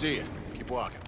see you. Keep walking.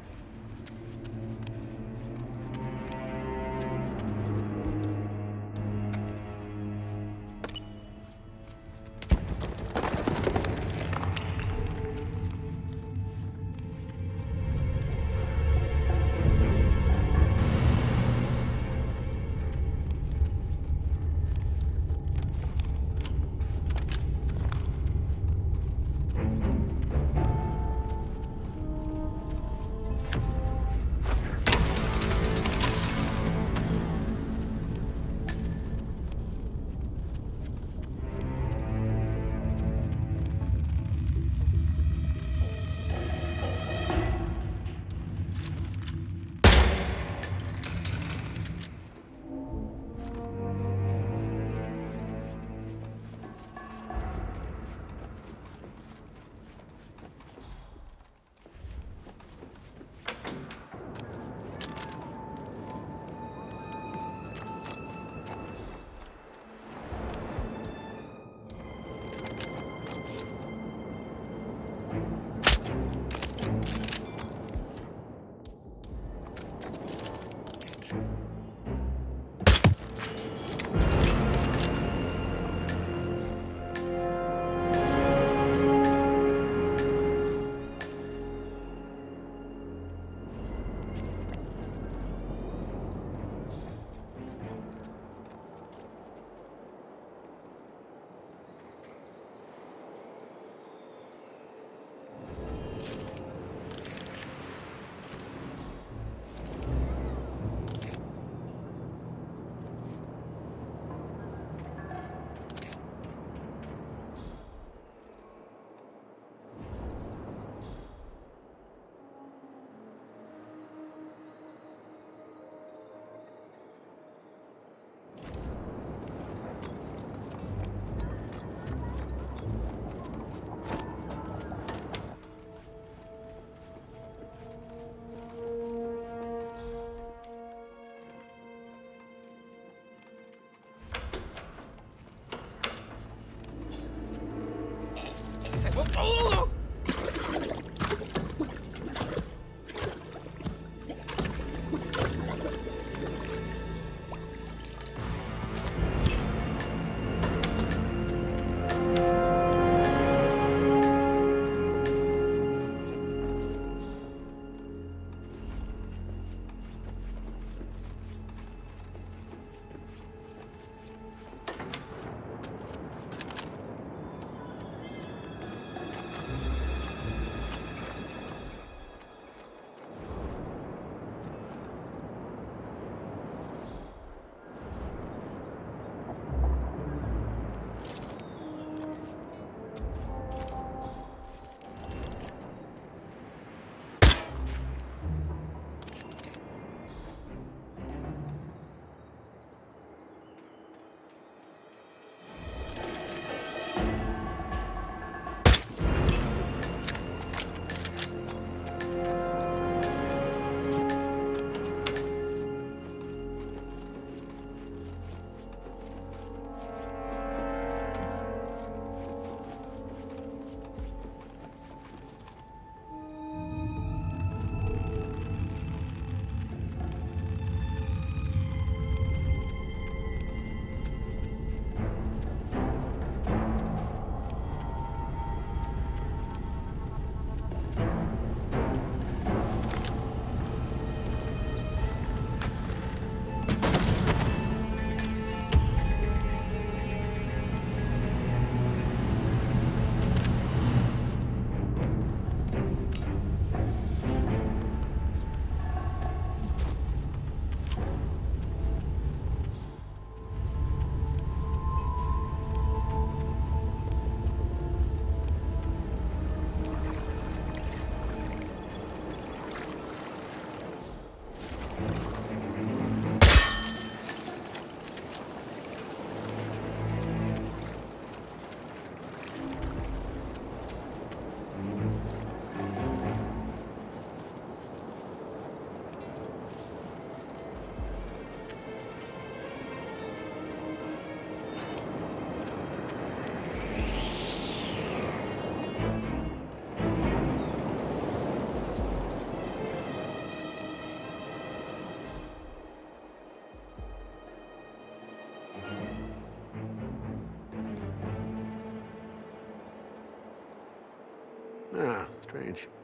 Strange.